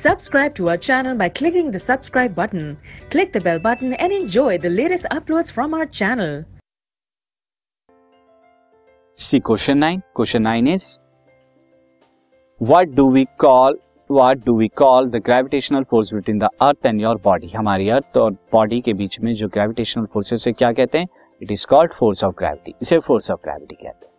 Subscribe to our channel by clicking the subscribe button. Click the bell button and enjoy the latest uploads from our channel. See question 9. Question 9 is what do we call what do we call the gravitational force between the earth and your body हमारी अर्थ और body के बीच में जो gravitational forces है क्या कहते हैं it is called force of gravity इसे फोर्स ऑफ़ ग्रेविटी कहते हैं